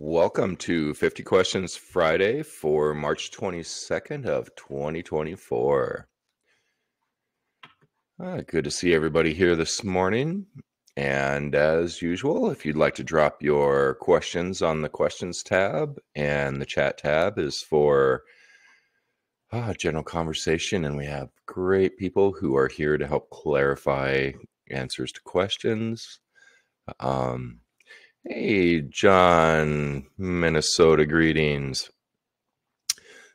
Welcome to 50 Questions Friday for March 22nd of 2024. Ah, good to see everybody here this morning. And as usual, if you'd like to drop your questions on the questions tab, and the chat tab is for ah, general conversation. And we have great people who are here to help clarify answers to questions. Um, hey, John, Minnesota, greetings.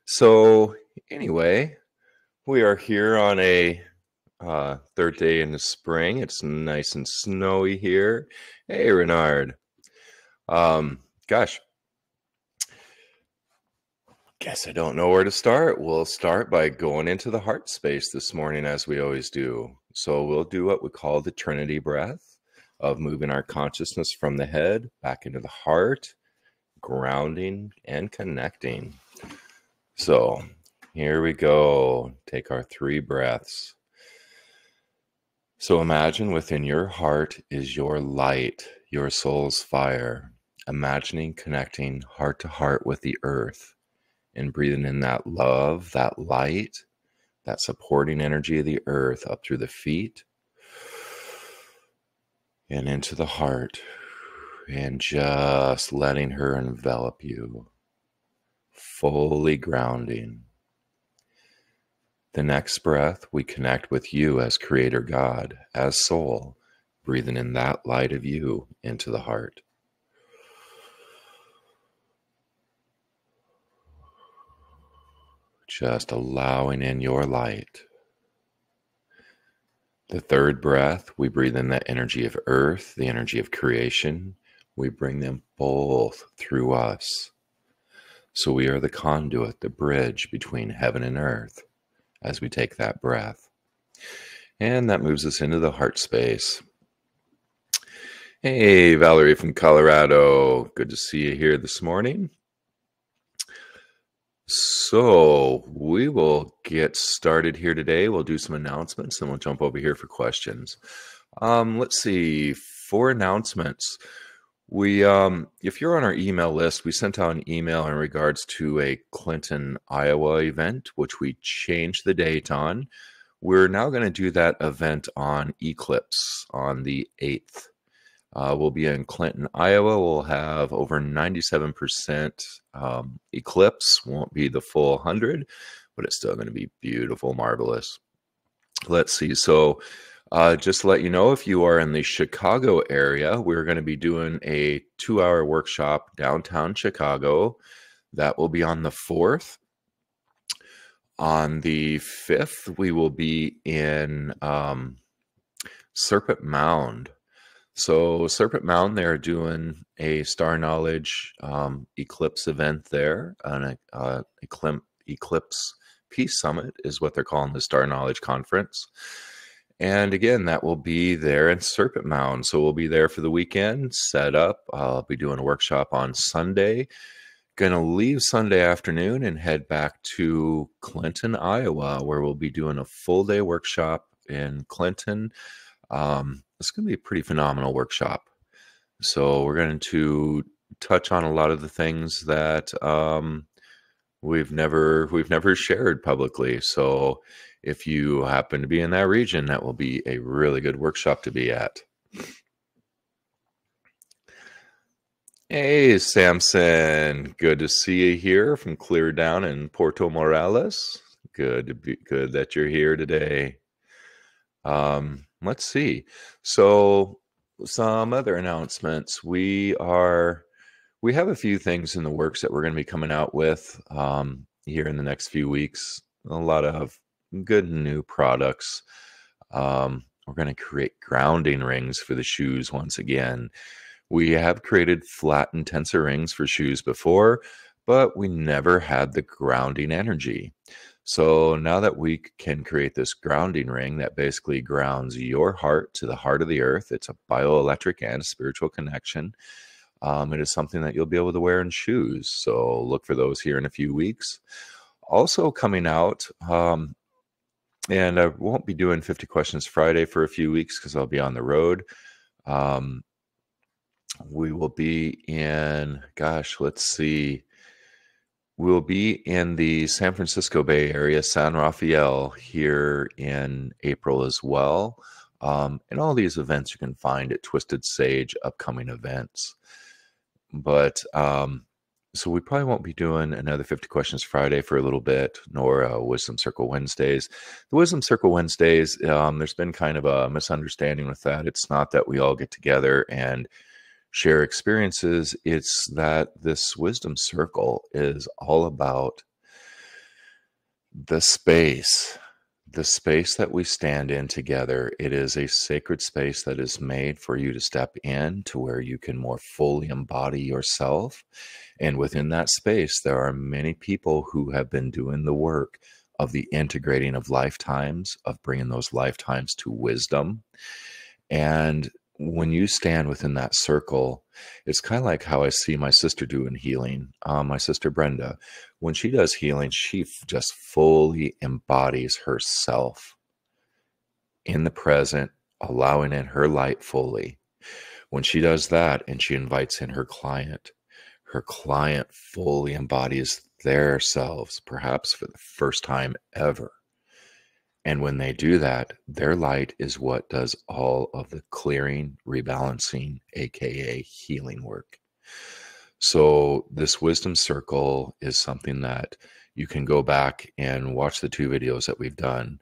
So, anyway, we are here on a uh, third day in the spring. It's nice and snowy here. Hey, Renard. Um, gosh, guess I don't know where to start. We'll start by going into the heart space this morning, as we always do. So we'll do what we call the Trinity breath of moving our consciousness from the head back into the heart, grounding and connecting. So here we go. Take our three breaths. So imagine within your heart is your light, your soul's fire. Imagining connecting heart to heart with the earth and breathing in that love, that light, that supporting energy of the earth up through the feet and into the heart, and just letting her envelop you, fully grounding. The next breath, we connect with you as Creator God, as soul, breathing in that light of you into the heart. Just allowing in your light. The third breath, we breathe in that energy of earth, the energy of creation. We bring them both through us. So we are the conduit, the bridge between heaven and earth as we take that breath. And that moves us into the heart space. Hey, Valerie from Colorado. Good to see you here this morning. So, we will get started here today. We'll do some announcements and we'll jump over here for questions. Um, let's see, four announcements. We, um, if you're on our email list, we sent out an email in regards to a Clinton, Iowa event, which we changed the date on. We're now going to do that event on Eclipse on the 8th. Uh, we'll be in Clinton, Iowa. We'll have over 97% um, eclipse. Won't be the full 100, but it's still going to be beautiful, marvelous. Let's see. So, uh, just to let you know, if you are in the Chicago area, we're going to be doing a two hour workshop downtown Chicago. That will be on the 4th. On the 5th, we will be in um, Serpent Mound. So, Serpent Mound, they're doing a Star Knowledge um, Eclipse event there, an uh, Eclipse Peace Summit is what they're calling the Star Knowledge Conference. And again, that will be there in Serpent Mound. So we'll be there for the weekend, set up. I'll be doing a workshop on Sunday. Gonna leave Sunday afternoon and head back to Clinton, Iowa, where we'll be doing a full day workshop in Clinton. Um, it's going to be a pretty phenomenal workshop. So we're going to touch on a lot of the things that um, we've never we've never shared publicly. So if you happen to be in that region, that will be a really good workshop to be at. Hey, Samson. Good to see you here from Clear Down in Puerto Morelos. Good to be good that you're here today. Um, let's see. So some other announcements. We are we have a few things in the works that we're going to be coming out with um, here in the next few weeks. A lot of good new products. Um, we're going to create grounding rings for the shoes once again. We have created flat and tensor rings for shoes before, but we never had the grounding energy. So now that we can create this grounding ring that basically grounds your heart to the heart of the earth, it's a bioelectric and spiritual connection. Um, it is something that you'll be able to wear in shoes. So look for those here in a few weeks. Also coming out, um, and I won't be doing 50 questions Friday for a few weeks because I'll be on the road. Um, we will be in, gosh, let's see. We'll be in the San Francisco Bay Area, San Rafael, here in April as well. Um, and all these events you can find at Twisted Sage upcoming events. But um, so we probably won't be doing another 50 questions friday for a little bit nor uh, wisdom circle wednesdays the wisdom circle wednesdays um, there's been kind of a misunderstanding with that it's not that we all get together and share experiences it's that this wisdom circle is all about the space the space that we stand in together, it is a sacred space that is made for you to step in to where you can more fully embody yourself. And within that space, there are many people who have been doing the work of the integrating of lifetimes, of bringing those lifetimes to wisdom. And when you stand within that circle, it's kind of like how I see my sister doing healing. Um, my sister Brenda, when she does healing, she just fully embodies herself in the present, allowing in her light fully. When she does that and she invites in her client, her client fully embodies their selves, perhaps for the first time ever. And when they do that, their light is what does all of the clearing, rebalancing, aka healing work. So, this wisdom circle is something that you can go back and watch the two videos that we've done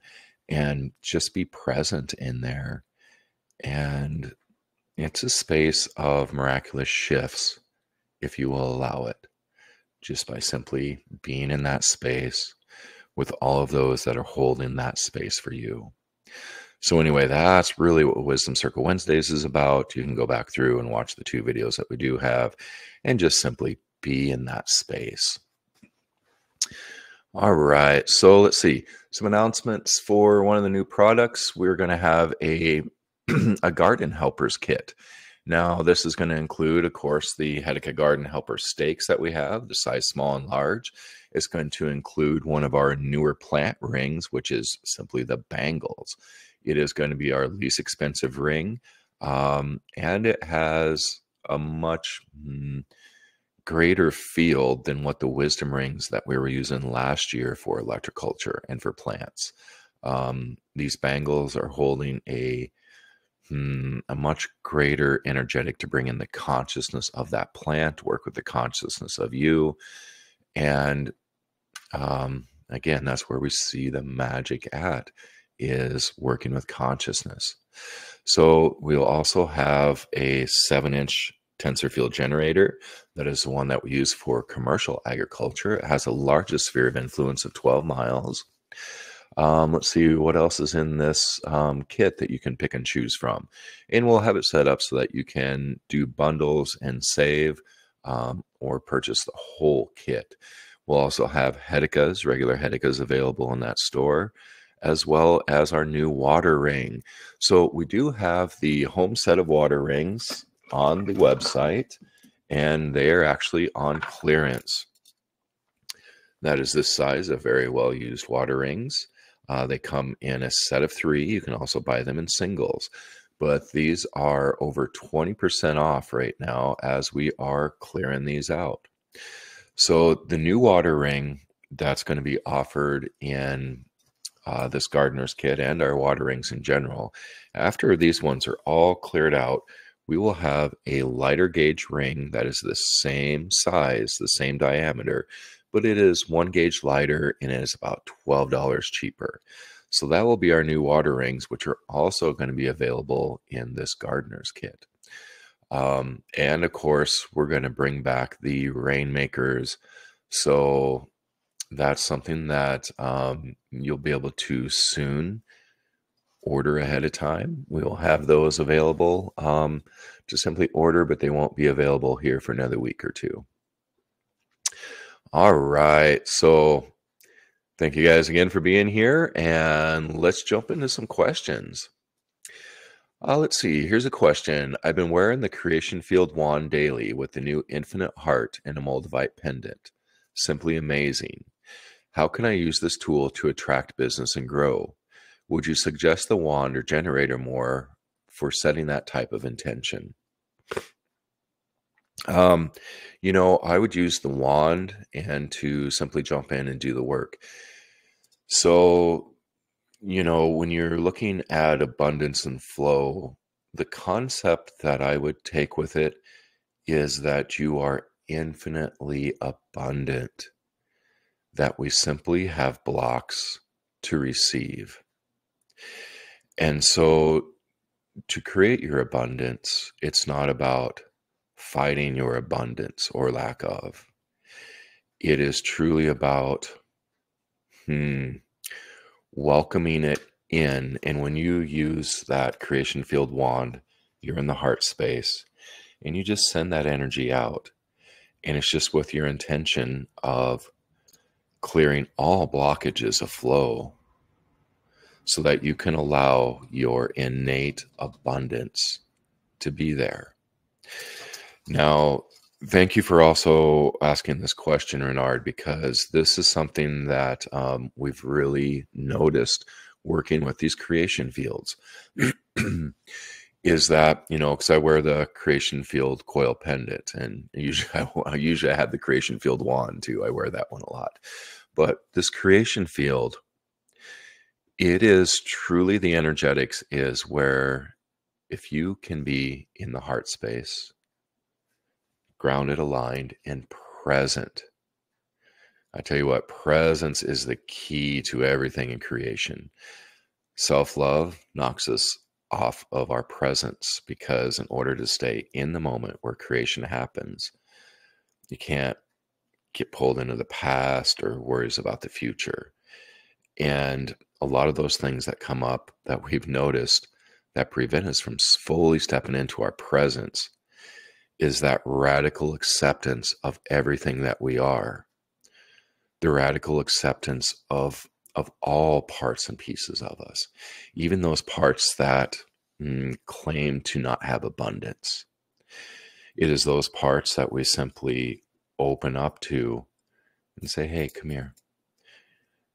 and just be present in there. And it's a space of miraculous shifts, if you will allow it, just by simply being in that space with all of those that are holding that space for you. So, anyway, that's really what Wisdom Circle Wednesdays is about. You can go back through and watch the two videos that we do have and just simply be in that space. All right. So, let's see some announcements for one of the new products. We're going to have a, a garden helpers kit. Now, this is going to include, of course, the Hedeka Garden Helper stakes that we have, the size small and large. It's going to include one of our newer plant rings, which is simply the bangles. It is going to be our least expensive ring, um, and it has a much mm, greater field than what the wisdom rings that we were using last year for electroculture and for plants. Um, these bangles are holding a mm, a much greater energetic to bring in the consciousness of that plant, work with the consciousness of you, and um, again, that's where we see the magic at is working with consciousness. So we'll also have a seven inch tensor field generator. That is the one that we use for commercial agriculture. It has a largest sphere of influence of 12 miles. Um, let's see what else is in this um, kit that you can pick and choose from. And we'll have it set up so that you can do bundles and save um, or purchase the whole kit. We'll also have Hedekas, regular Hedekas available in that store, as well as our new water ring. So we do have the home set of water rings on the website, and they are actually on clearance. That is this size of very well used water rings. Uh, they come in a set of three. You can also buy them in singles. But these are over 20% off right now as we are clearing these out. So the new water ring that's going to be offered in uh, this gardener's kit and our water rings in general, after these ones are all cleared out, we will have a lighter gauge ring that is the same size, the same diameter, but it is one gauge lighter and it is about $12 cheaper. So that will be our new water rings, which are also going to be available in this gardener's kit. Um, and of course, we're going to bring back the rainmakers. So that's something that um, you'll be able to soon order ahead of time. We'll have those available um, to simply order, but they won't be available here for another week or two. All right. So thank you guys again for being here, and let's jump into some questions. Uh, let's see. Here's a question. I've been wearing the Creation Field wand daily with the new Infinite Heart and a Moldavite pendant. Simply amazing. How can I use this tool to attract business and grow? Would you suggest the wand or generator more for setting that type of intention? Um, you know, I would use the wand and to simply jump in and do the work. So, you know, when you're looking at abundance and flow, the concept that I would take with it is that you are infinitely abundant, that we simply have blocks to receive. And so, to create your abundance, it's not about fighting your abundance or lack of. It is truly about hmm, welcoming it in. And when you use that creation field wand, you're in the heart space and you just send that energy out. And it's just with your intention of clearing all blockages of flow so that you can allow your innate abundance to be there. Now, thank you for also asking this question, Renard, because this is something that um, we've really noticed working with these creation fields. is that you know because I wear the creation field coil pendant, and usually I, usually I have the creation field wand too. I wear that one a lot, but this creation field, it is truly the energetics is where if you can be in the heart space grounded, aligned, and present. I tell you what, presence is the key to everything in creation. Self love knocks us off of our presence because, in order to stay in the moment where creation happens, you can't get pulled into the past or worries about the future. And a lot of those things that come up that we've noticed that prevent us from fully stepping into our presence is that radical acceptance of everything that we are. The radical acceptance of of all parts and pieces of us. Even those parts that mm, claim to not have abundance. It is those parts that we simply open up to and say hey come here.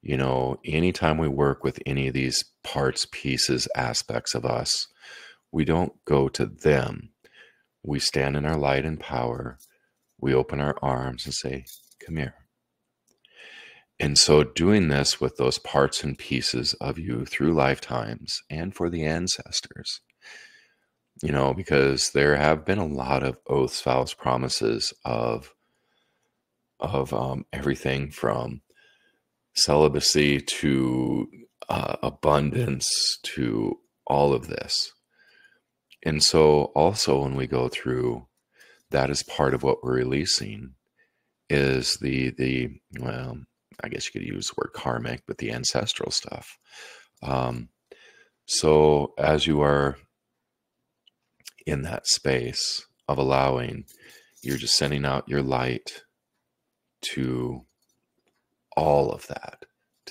You know anytime we work with any of these parts pieces aspects of us we don't go to them we stand in our light and power. We open our arms and say, Come here. And so, doing this with those parts and pieces of you through lifetimes and for the ancestors, you know, because there have been a lot of oaths, vows, promises of of um, everything from celibacy to uh, abundance to all of this. And so also when we go through that is part of what we're releasing is the the well, I guess you could use the word karmic, but the ancestral stuff. Um, so as you are in that space of allowing, you're just sending out your light to all of that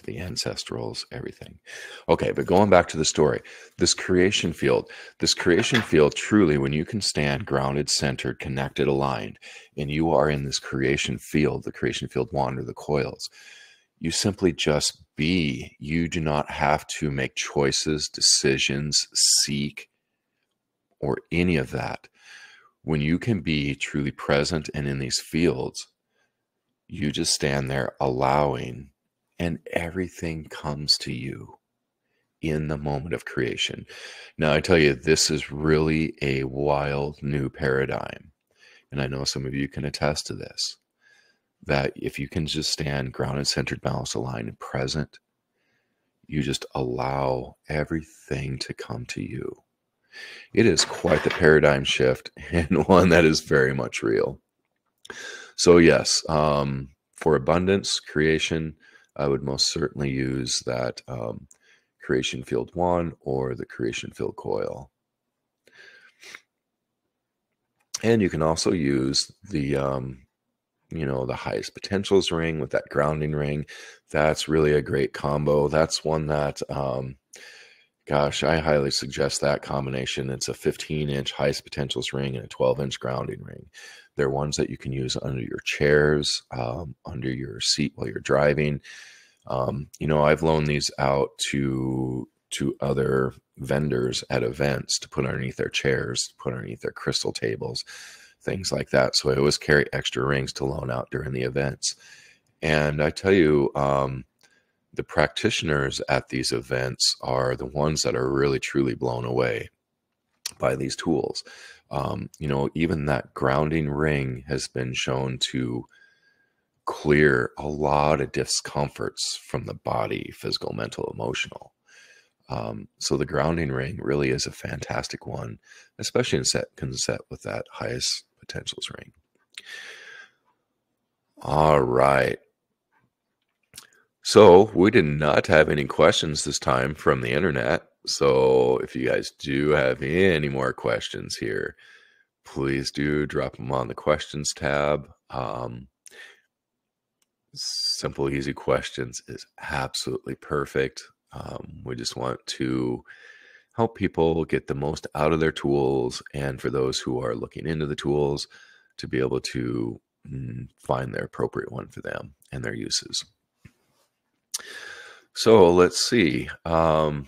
the ancestrals, everything. Okay, but going back to the story, this creation field, this creation field truly, when you can stand grounded, centered, connected, aligned, and you are in this creation field, the creation field wander the coils, you simply just be. You do not have to make choices, decisions, seek, or any of that. When you can be truly present and in these fields, you just stand there allowing and everything comes to you in the moment of creation. Now, I tell you, this is really a wild new paradigm. And I know some of you can attest to this that if you can just stand grounded, centered, balanced, aligned, and present, you just allow everything to come to you. It is quite the paradigm shift and one that is very much real. So, yes, um, for abundance, creation, I would most certainly use that um, creation field one or the creation field coil. And you can also use the, um, you know, the highest potentials ring with that grounding ring. That's really a great combo. That's one that, um, gosh, I highly suggest that combination. It's a 15 inch highest potentials ring and a 12 inch grounding ring. They're ones that you can use under your chairs, um, under your seat while you're driving. Um, you know, I've loaned these out to to other vendors at events to put underneath their chairs, put underneath their crystal tables, things like that. So I always carry extra rings to loan out during the events. And I tell you, um, the practitioners at these events are the ones that are really truly blown away by these tools. Um, you know, even that grounding ring has been shown to clear a lot of discomforts from the body, physical, mental, emotional. Um, so the grounding ring really is a fantastic one, especially in set can set with that highest potentials ring. All right. So we did not have any questions this time from the internet. So if you guys do have any more questions here, please do drop them on the questions tab. Um, simple, easy questions is absolutely perfect. Um, we just want to help people get the most out of their tools, and for those who are looking into the tools, to be able to mm, find their appropriate one for them and their uses. So let's see. Um,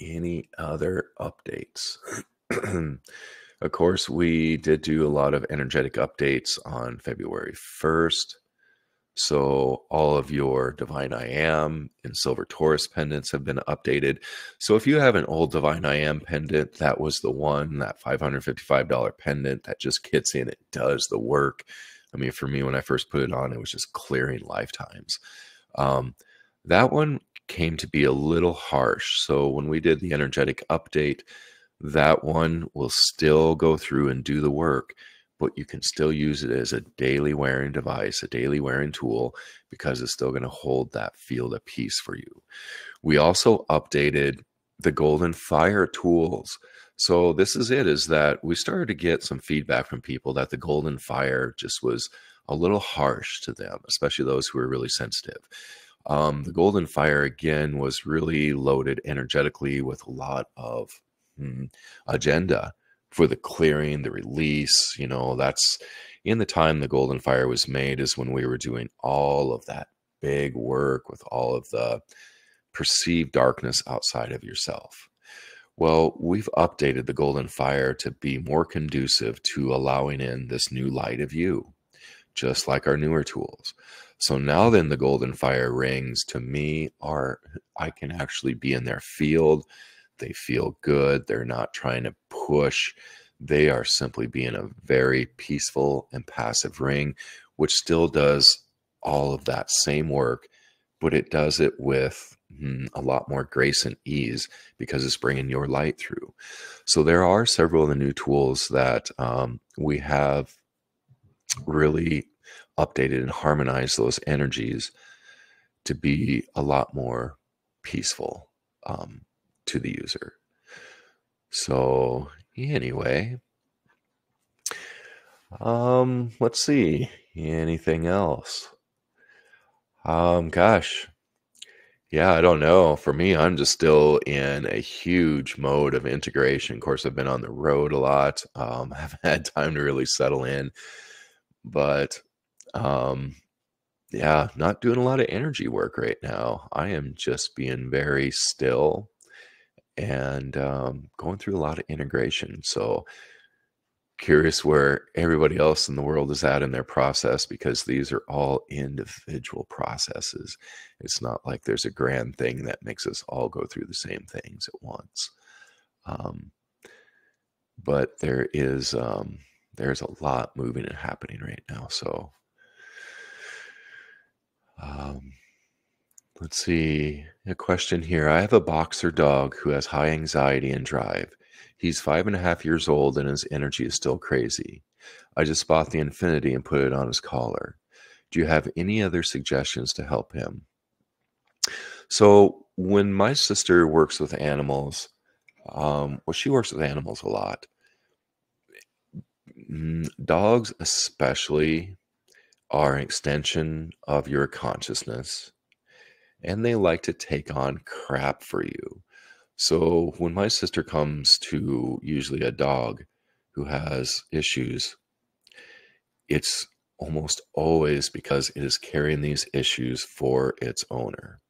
any other updates? of course, we did do a lot of energetic updates on February 1st. So all of your Divine I Am and Silver Torus pendants have been updated. So if you have an old Divine I Am pendant, that was the one, that $555 pendant that just kits in, it does the work. I mean, for me, when I first put it on, it was just clearing lifetimes. Um, that one came to be a little harsh. So when we did the energetic update, that one will still go through and do the work, but you can still use it as a daily wearing device, a daily wearing tool, because it's still going to hold that field of peace for you. We also updated the golden fire tools. So this is it is that we started to get some feedback from people that the golden fire just was a little harsh to them, especially those who are really sensitive. Um, the Golden Fire again was really loaded energetically with a lot of hmm, agenda for the clearing, the release. You know, that's in the time the Golden Fire was made, is when we were doing all of that big work with all of the perceived darkness outside of yourself. Well, we've updated the Golden Fire to be more conducive to allowing in this new light of you, just like our newer tools. So now then the golden fire rings to me are I can actually be in their field. They feel good. They're not trying to push. They are simply being a very peaceful and passive ring, which still does all of that same work, but it does it with hmm, a lot more grace and ease because it's bringing your light through. So there are several of the new tools that um, we have really updated and harmonized those energies to be a lot more peaceful um, to the user. So, anyway, um, let's see. Anything else? Um, gosh, yeah, I don't know. For me, I'm just still in a huge mode of integration. Of course, I've been on the road a lot. Um, I haven't had time to really settle in, but um, yeah, not doing a lot of energy work right now. I am just being very still and um, going through a lot of integration. So, curious where everybody else in the world is at in their process because these are all individual processes. It's not like there's a grand thing that makes us all go through the same things at once. Um, but there is um, there's a lot moving and happening right now. So um, let's see. A question here. I have a boxer dog who has high anxiety and drive. He's five and a half years old and his energy is still crazy. I just bought the Infinity and put it on his collar. Do you have any other suggestions to help him? So, when my sister works with animals, um, well, she works with animals a lot. Dogs, especially, are an extension of your consciousness and they like to take on crap for you. So when my sister comes to usually a dog who has issues, it's almost always because it is carrying these issues for its owner.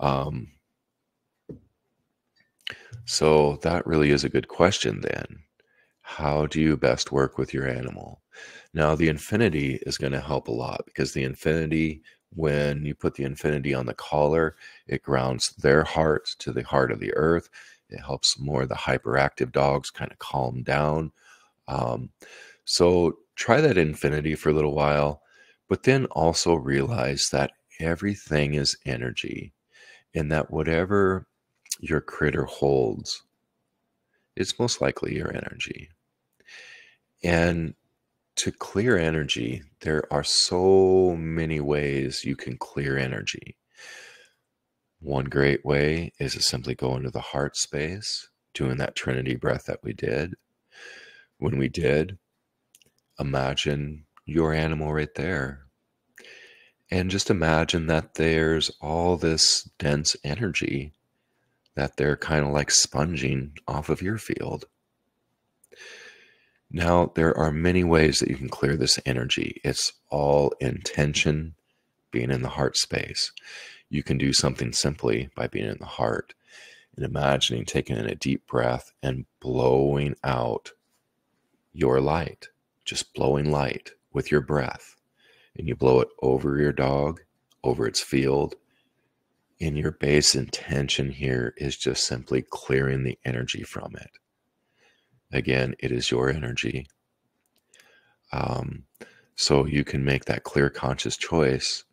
Um, so that really is a good question then. How do you best work with your animal? Now, the infinity is going to help a lot because the infinity, when you put the infinity on the collar, it grounds their heart to the heart of the earth. It helps more the hyperactive dogs kind of calm down. Um, so try that infinity for a little while, but then also realize that everything is energy and that whatever your critter holds, it's most likely your energy. And to clear energy, there are so many ways you can clear energy. One great way is to simply go into the heart space, doing that Trinity breath that we did. When we did, imagine your animal right there. And just imagine that there's all this dense energy that they're kind of like sponging off of your field. Now, there are many ways that you can clear this energy. It's all intention, being in the heart space. You can do something simply by being in the heart and imagining taking in a deep breath and blowing out your light, just blowing light with your breath. And you blow it over your dog, over its field. And your base intention here is just simply clearing the energy from it. Again, it is your energy. Um, so you can make that clear, conscious choice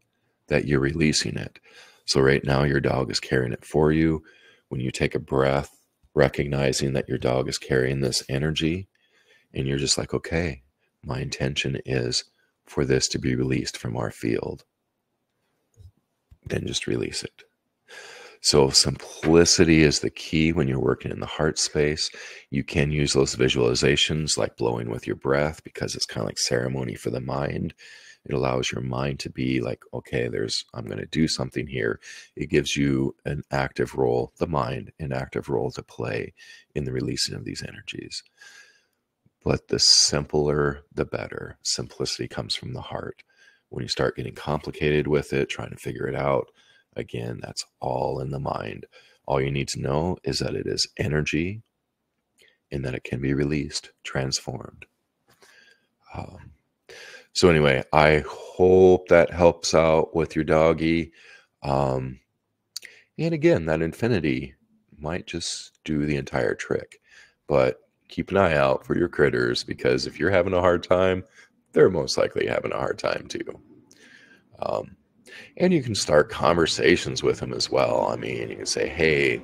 that you're releasing it. So right now, your dog is carrying it for you. When you take a breath, recognizing that your dog is carrying this energy, and you're just like, okay, my intention is for this to be released from our field. Then just release it. So, simplicity is the key when you're working in the heart space. You can use those visualizations like blowing with your breath because it's kind of like ceremony for the mind. It allows your mind to be like, okay, there's, I'm going to do something here. It gives you an active role, the mind, an active role to play in the releasing of these energies. But the simpler, the better. Simplicity comes from the heart. When you start getting complicated with it, trying to figure it out, Again, that's all in the mind. All you need to know is that it is energy and that it can be released, transformed. Um, so, anyway, I hope that helps out with your doggy. Um, and again, that infinity might just do the entire trick. But keep an eye out for your critters because if you're having a hard time, they're most likely having a hard time too. Um, and you can start conversations with them as well. I mean, you can say, hey,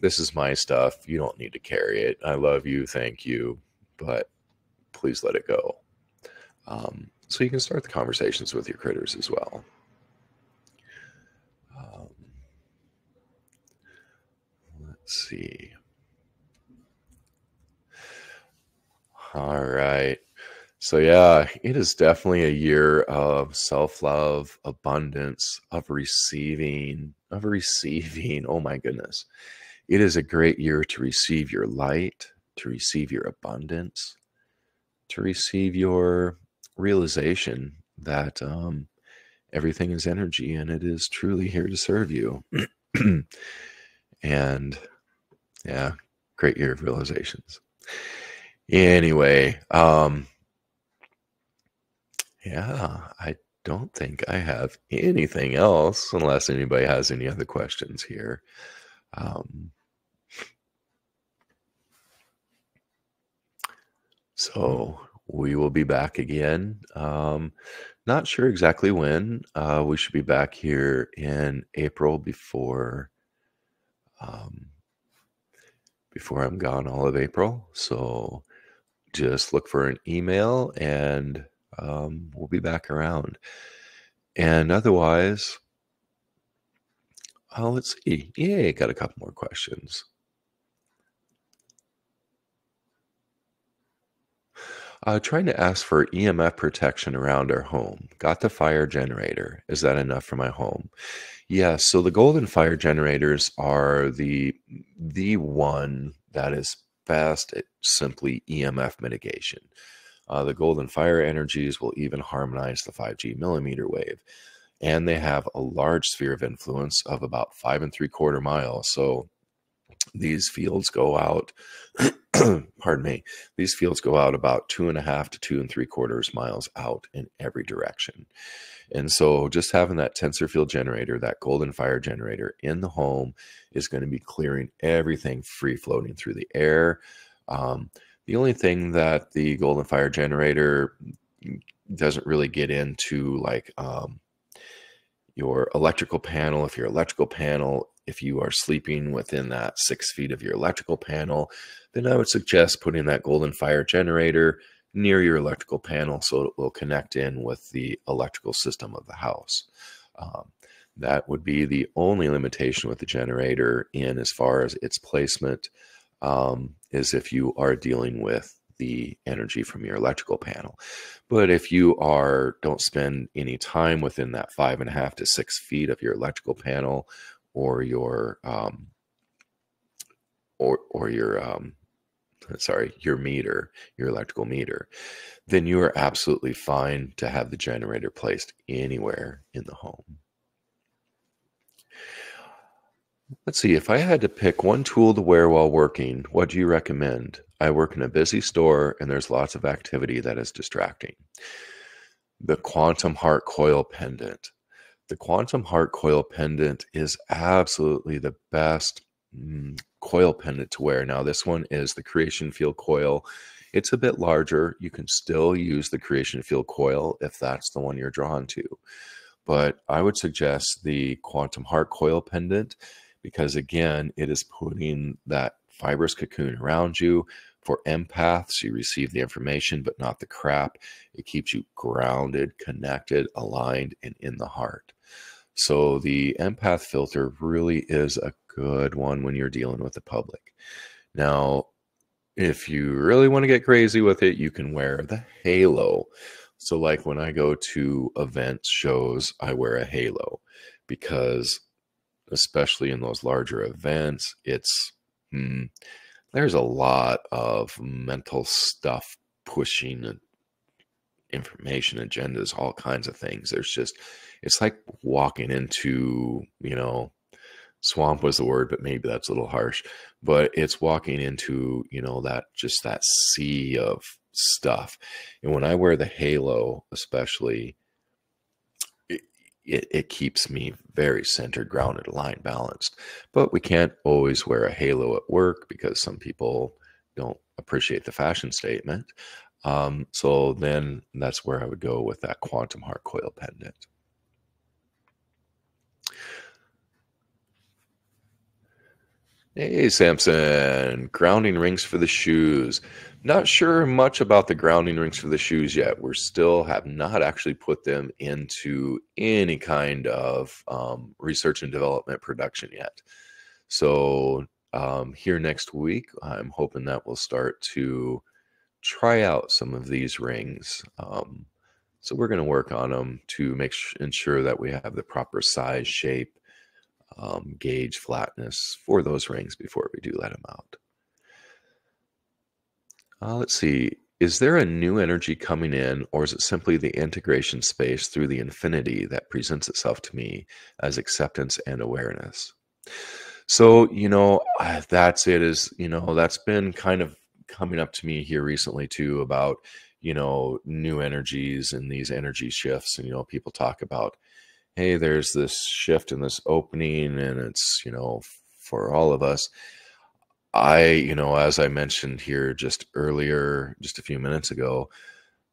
this is my stuff. You don't need to carry it. I love you. Thank you. But please let it go. Um, so you can start the conversations with your critters as well. Um, let's see. All right. So, yeah, it is definitely a year of self love, abundance, of receiving, of receiving. Oh, my goodness. It is a great year to receive your light, to receive your abundance, to receive your realization that um, everything is energy and it is truly here to serve you. and yeah, great year of realizations. Anyway, um, yeah, I don't think I have anything else unless anybody has any other questions here. Um, so we will be back again. Um, not sure exactly when. Uh, we should be back here in April before um, before I'm gone all of April. So just look for an email and um, we'll be back around. And otherwise, oh, let's see. Yeah, got a couple more questions. Uh, trying to ask for EMF protection around our home. Got the fire generator. Is that enough for my home? Yes. Yeah, so the golden fire generators are the the one that is best at simply EMF mitigation. Uh, the golden fire energies will even harmonize the 5G millimeter wave. And they have a large sphere of influence of about five and three quarter miles. So these fields go out, pardon me, these fields go out about two and a half to two and three quarters miles out in every direction. And so just having that tensor field generator, that golden fire generator in the home is going to be clearing everything free floating through the air. Um, the only thing that the golden fire generator doesn't really get into like um, your electrical panel. If your electrical panel, if you are sleeping within that six feet of your electrical panel, then I would suggest putting that golden fire generator near your electrical panel so it will connect in with the electrical system of the house. Um, that would be the only limitation with the generator in as far as its placement um, is if you are dealing with the energy from your electrical panel. But if you are don't spend any time within that five and a half to six feet of your electrical panel or your um, or or your um, sorry your meter your electrical meter then you are absolutely fine to have the generator placed anywhere in the home let's see if i had to pick one tool to wear while working what do you recommend i work in a busy store and there's lots of activity that is distracting the quantum heart coil pendant the quantum heart coil pendant is absolutely the best mm, coil pendant to wear. Now, this one is the Creation Field coil. It's a bit larger. You can still use the Creation Field coil if that's the one you're drawn to. But I would suggest the Quantum Heart coil pendant because, again, it is putting that fibrous cocoon around you. For empaths, you receive the information, but not the crap. It keeps you grounded, connected, aligned, and in the heart. So the empath filter really is a good one when you're dealing with the public. Now, if you really want to get crazy with it, you can wear the halo. So, like when I go to events, shows, I wear a halo because, especially in those larger events, it's hmm, there's a lot of mental stuff pushing information agendas, all kinds of things. There's just, it's like walking into, you know, swamp was the word, but maybe that's a little harsh. But it's walking into, you know, that just that sea of stuff. And when I wear the halo, especially, it, it, keeps me very centered, grounded, aligned, balanced. But we can't always wear a halo at work because some people don't appreciate the fashion statement. Um, so then that's where I would go with that quantum heart coil pendant. Hey, Samson, grounding rings for the shoes. Not sure much about the grounding rings for the shoes yet. We're still have not actually put them into any kind of um, research and development production yet. So um, here next week, I'm hoping that we'll start to try out some of these rings. Um, so we're going to work on them to make ensure that we have the proper size, shape, um, gauge, flatness for those rings before we do let them out. Uh, let's see. Is there a new energy coming in, or is it simply the integration space through the infinity that presents itself to me as acceptance and awareness? So, you know, that's it, is, you know, that's been kind of coming up to me here recently too about you know new energies and these energy shifts and you know people talk about hey there's this shift in this opening and it's you know for all of us i you know as i mentioned here just earlier just a few minutes ago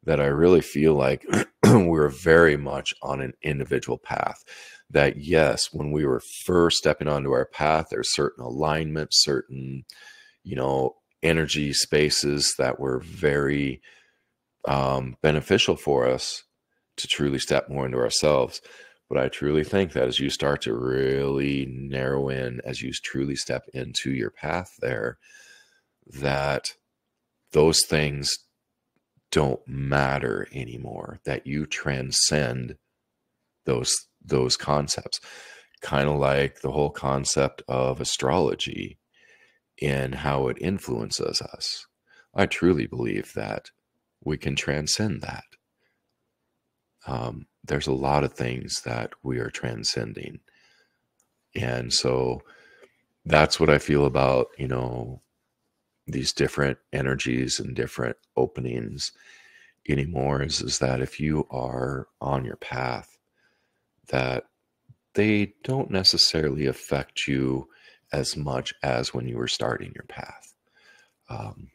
that i really feel like we're very much on an individual path that yes when we were first stepping onto our path there's certain alignments certain you know energy spaces that were very um, beneficial for us to truly step more into ourselves. But I truly think that as you start to really narrow in, as you truly step into your path there, that those things don't matter anymore, that you transcend those those concepts. Kind of like the whole concept of astrology in how it influences us. I truly believe that we can transcend that. Um, there's a lot of things that we are transcending. And so that's what I feel about, you know, these different energies and different openings anymore is, is that if you are on your path, that they don't necessarily affect you as much as when you were starting your path. Um,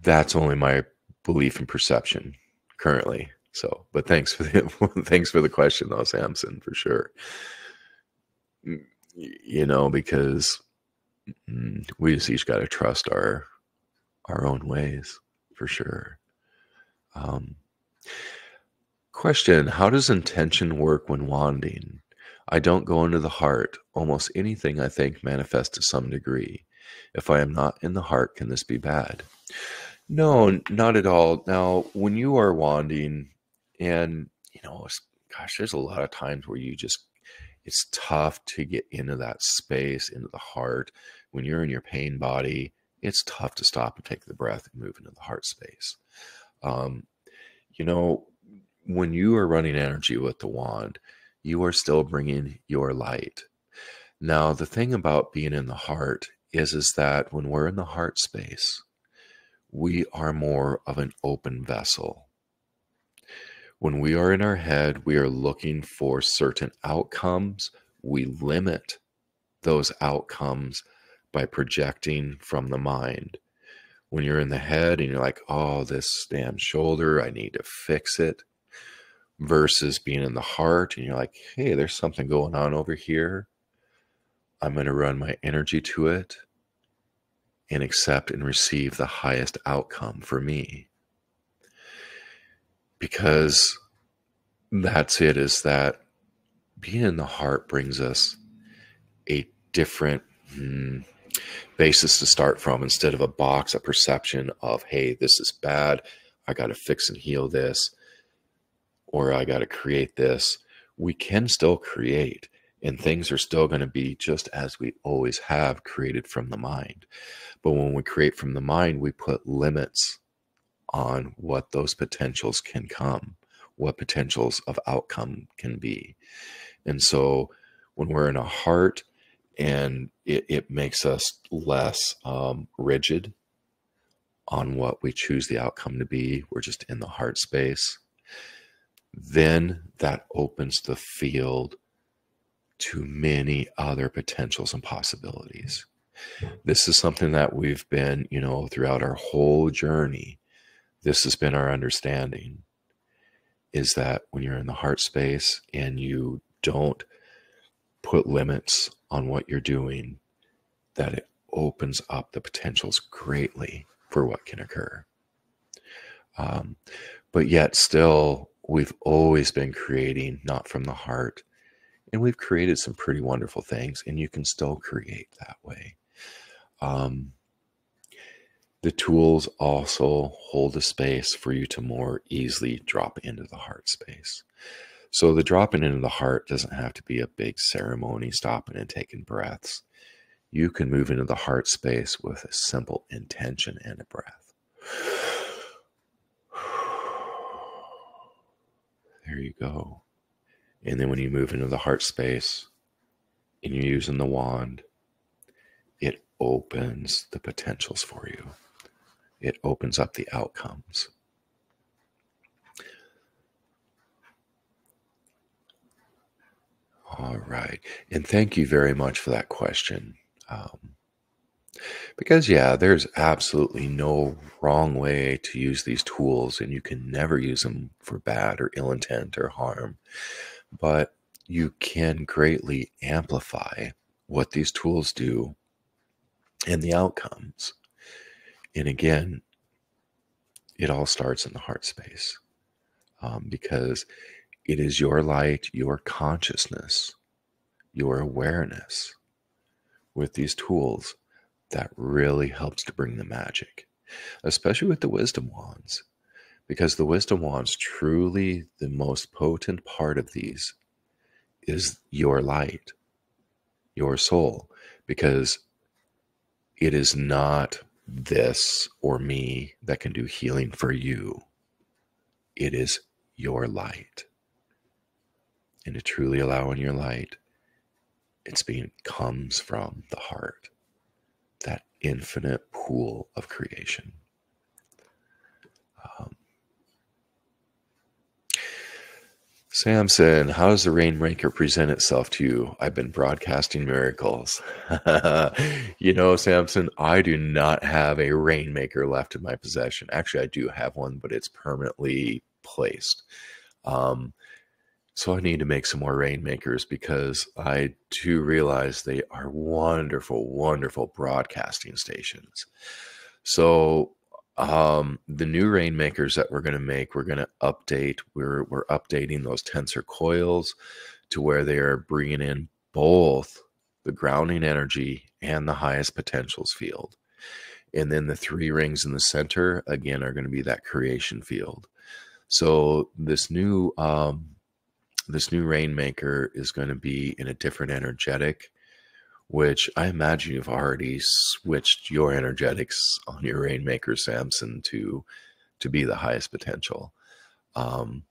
that's only my belief and perception currently. So, but thanks for the thanks for the question, though, Samson, for sure. You know, because mm, we just each got to trust our our own ways for sure. Um, question: How does intention work when wanding? I don't go into the heart. Almost anything I think manifests to some degree. If I am not in the heart, can this be bad? No, not at all. Now, when you are wanding, and you know, gosh, there's a lot of times where you just it's tough to get into that space, into the heart. When you're in your pain body, it's tough to stop and take the breath and move into the heart space. Um, you know, when you are running energy with the wand, you are still bringing your light. Now, the thing about being in the heart is, is that when we're in the heart space, we are more of an open vessel. When we are in our head, we are looking for certain outcomes. We limit those outcomes by projecting from the mind. When you're in the head and you're like, oh, this damn shoulder, I need to fix it versus being in the heart and you're like, hey, there's something going on over here. I'm going to run my energy to it and accept and receive the highest outcome for me. Because that's it, is that being in the heart brings us a different hmm, basis to start from instead of a box, a perception of, hey, this is bad. I got to fix and heal this or I got to create this. We can still create, and things are still going to be just as we always have created from the mind. But when we create from the mind, we put limits on what those potentials can come, what potentials of outcome can be. And so when we're in a heart, and it, it makes us less um, rigid on what we choose the outcome to be. We're just in the heart space then that opens the field to many other potentials and possibilities. This is something that we've been, you know, throughout our whole journey. This has been our understanding is that when you're in the heart space and you don't put limits on what you're doing, that it opens up the potentials greatly for what can occur. Um, but yet, still, we've always been creating not from the heart. And we've created some pretty wonderful things, and you can still create that way. Um, the tools also hold a space for you to more easily drop into the heart space. So the dropping into the heart doesn't have to be a big ceremony, stopping and taking breaths. You can move into the heart space with a simple intention and a breath. There you go. And then when you move into the heart space and you're using the wand, it opens the potentials for you. It opens up the outcomes. All right. And thank you very much for that question. Um, because, yeah, there's absolutely no wrong way to use these tools, and you can never use them for bad or ill intent or harm. But you can greatly amplify what these tools do and the outcomes. And again, it all starts in the heart space um, because it is your light, your consciousness, your awareness with these tools that really helps to bring the magic, especially with the wisdom wands, because the wisdom wands truly the most potent part of these is your light, your soul, because it is not this or me that can do healing for you. It is your light. And to truly allow in your light, it's being comes from the heart that infinite pool of creation. Um, Samson, how does the rainmaker present itself to you? I've been broadcasting miracles. you know, Samson, I do not have a rainmaker left in my possession. Actually, I do have one, but it's permanently placed. Um, so I need to make some more rainmakers because I do realize they are wonderful, wonderful broadcasting stations. So um, the new rainmakers that we're going to make, we're going to update. We're we're updating those tensor coils to where they are bringing in both the grounding energy and the highest potentials field. And then the three rings in the center again are going to be that creation field. So this new um, this new rainmaker is going to be in a different energetic which i imagine you've already switched your energetics on your rainmaker samson to to be the highest potential um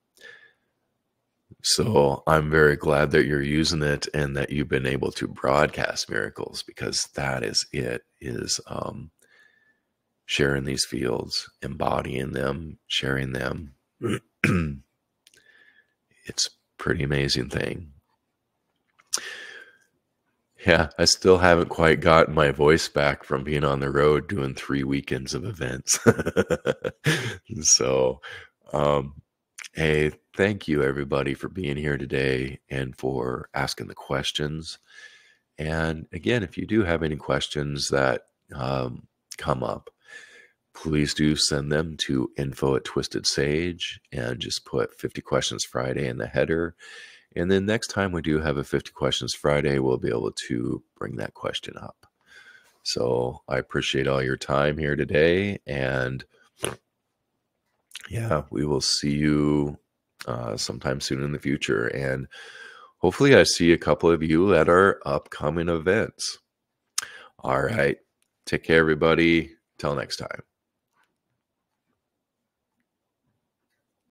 so i'm very glad that you're using it and that you've been able to broadcast miracles because that is it is um sharing these fields embodying them sharing them it's pretty amazing thing. Yeah, I still haven't quite gotten my voice back from being on the road doing three weekends of events. so, um, hey, thank you everybody for being here today and for asking the questions. And again, if you do have any questions that um, come up, please do send them to info at Twisted Sage and just put 50 Questions Friday in the header. And then next time we do have a 50 Questions Friday, we'll be able to bring that question up. So I appreciate all your time here today. And yeah, we will see you uh, sometime soon in the future. And hopefully, I see a couple of you at our upcoming events. All right. Take care, everybody. Till next time.